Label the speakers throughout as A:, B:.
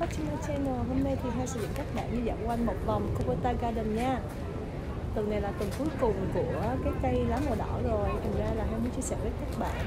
A: cô Fatima Channel Hôm nay thì hai sẽ dẫn các bạn đi dạo quanh một vòng Kubota Garden nha. Tuần này là tuần cuối cùng của cái cây lá màu đỏ rồi, Thành ra là Hoa muốn chia sẻ với các bạn.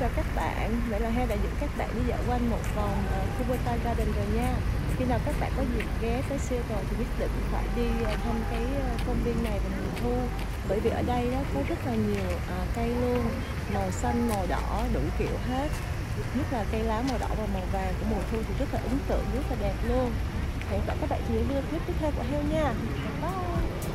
A: Cho các bạn. Vậy là Heo đã dẫn các bạn đi dạo quanh một vòng khu Kubota Garden rồi nha. Khi nào các bạn có dịp ghé tới Seattle thì nhất định phải đi ờ, thăm cái ờ, công viên này vào mùa thu. Bởi vì ở đây đó có rất là nhiều ờ, cây luôn, màu xanh, màu đỏ, đủ kiểu hết. Nhất là cây lá màu đỏ và màu vàng của mùa thu thì rất là ấn tượng, rất là đẹp luôn. Hẹn gặp các bạn trong những video clip tiếp theo của Heo nha. Bye.